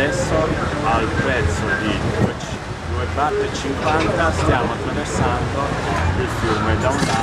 adesso al prezzo di 2,50 stiamo attraversando il fiume da un lato